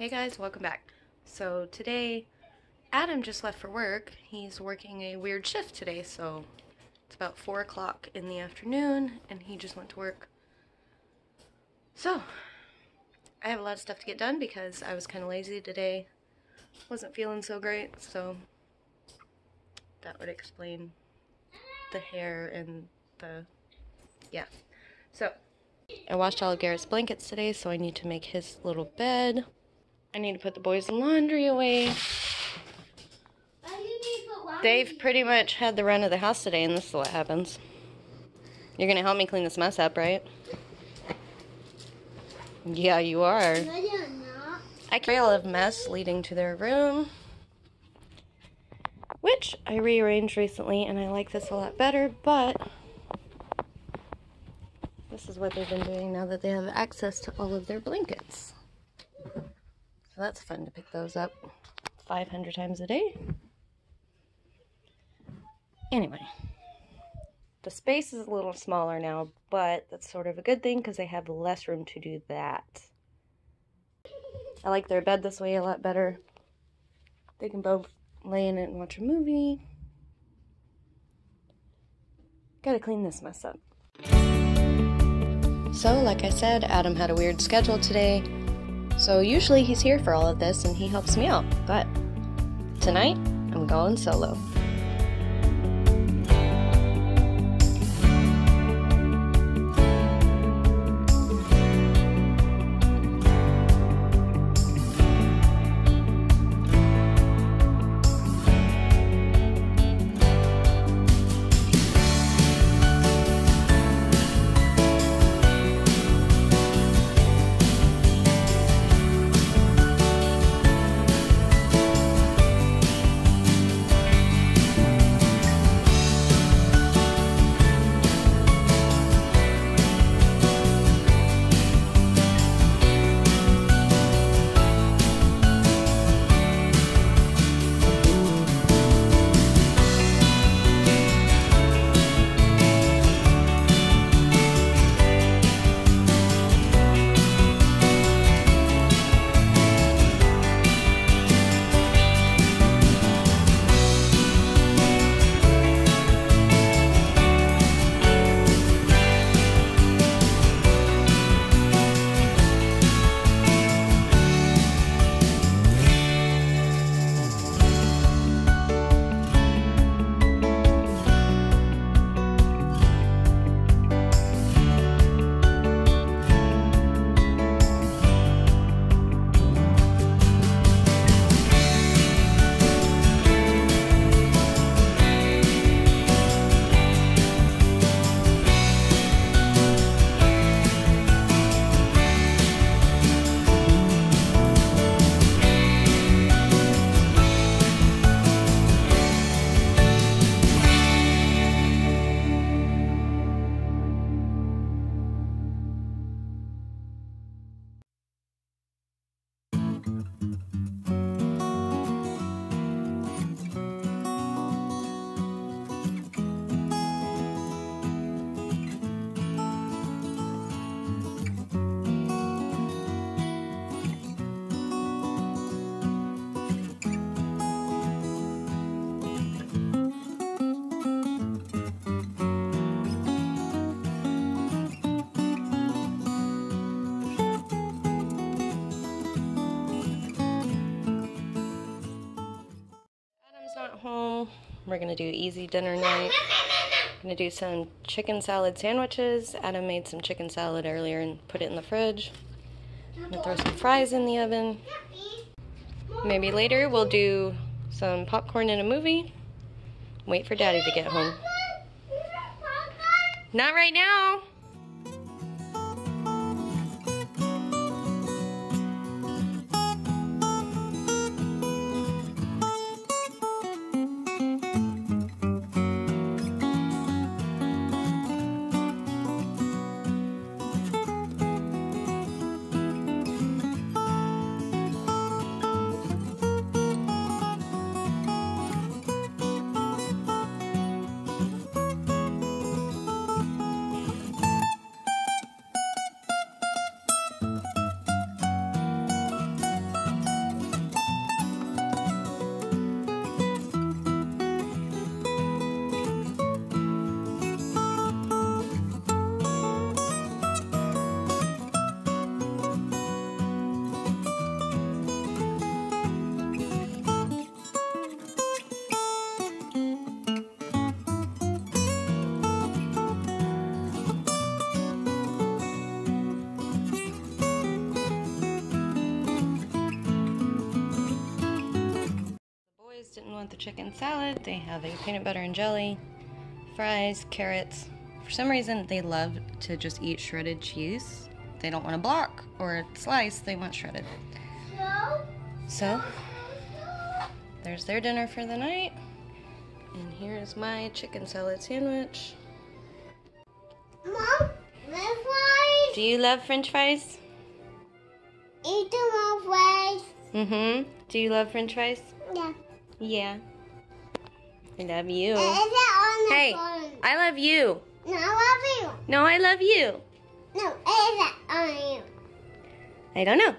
Hey guys, welcome back. So today, Adam just left for work. He's working a weird shift today, so it's about 4 o'clock in the afternoon, and he just went to work. So, I have a lot of stuff to get done because I was kind of lazy today. Wasn't feeling so great, so that would explain the hair and the, yeah. So, I washed all of Garrett's blankets today, so I need to make his little bed. I need to put the boys' laundry away. They've pretty much had the run of the house today, and this is what happens. You're gonna help me clean this mess up, right? Yeah, you are. I trail of mess leading to their room, which I rearranged recently, and I like this a lot better, but this is what they've been doing now that they have access to all of their blankets. That's fun to pick those up 500 times a day. Anyway, the space is a little smaller now, but that's sort of a good thing because they have less room to do that. I like their bed this way a lot better. They can both lay in it and watch a movie. Gotta clean this mess up. So, like I said, Adam had a weird schedule today. So, usually he's here for all of this and he helps me out. But tonight, I'm going solo. We're gonna do easy dinner night. gonna do some chicken salad sandwiches. Adam made some chicken salad earlier and put it in the fridge. gonna throw some fries in the oven. Maybe later we'll do some popcorn and a movie. Wait for daddy to get home. Not right now. Chicken salad, they have a peanut butter and jelly, fries, carrots. For some reason, they love to just eat shredded cheese. They don't want a block or a slice, they want shredded. So, there's their dinner for the night. And here's my chicken salad sandwich. Mom, my fries. Do you love french fries? Eat the more fries. Mm-hmm. Do you love french fries? Yeah. Yeah. I love you. Is it on the Hey, phone? I love you. No, I love you. No, I love you. you. No, is it on you? I don't know.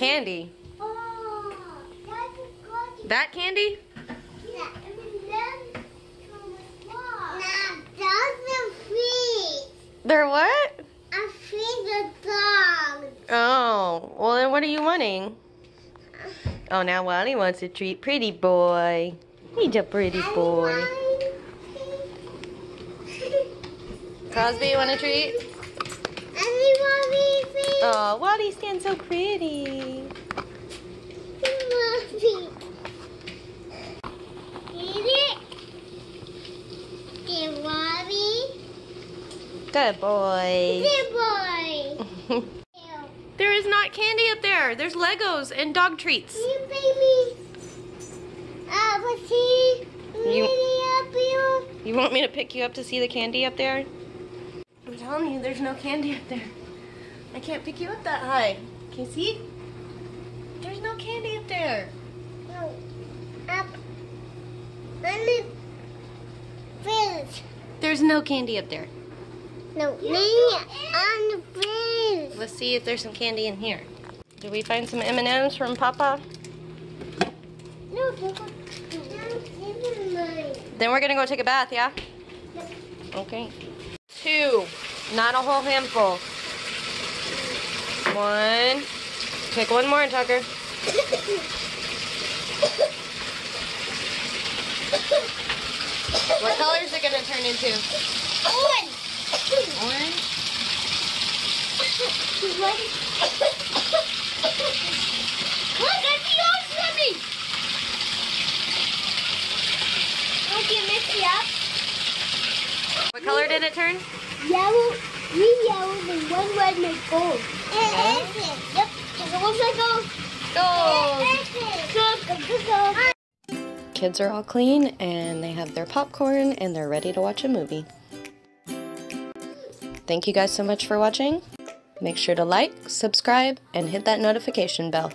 Candy. That candy? Yeah, and then Nah, that's a feed. They're what? I feed the dog. Oh, well then what are you wanting? Oh, now Wally wants a treat. Pretty boy. He's a pretty boy. Crosby, you want a treat? Oh, Wally's getting so pretty. Eat it. Good Bobby. Good boy. Good boy. There is not candy up there. There's Legos and dog treats. Can you pay me? Uh, but see, You-. You want me to pick you up to see the candy up there? I'm telling you, there's no candy up there. I can't pick you up that high. Can you see? There's no candy up there. No. Up. On the fridge. There's no candy up there. No, me on the fridge. Let's see if there's some candy in here. Did we find some M&Ms from Papa? No, they were down in mine. Then we're gonna go take a bath, yeah? Okay. Two. Not a whole handful. One. Pick one more, Tucker. What color is it gonna turn into? Orange. Orange. Look, I see yours for me. Okay, mix it up. What color did it turn? Yellow, three yellow, and one red and gold. It is it. Yep. It looks like gold. Gold. Kids are all clean and they have their popcorn and they're ready to watch a movie. Thank you guys so much for watching. Make sure to like, subscribe, and hit that notification bell.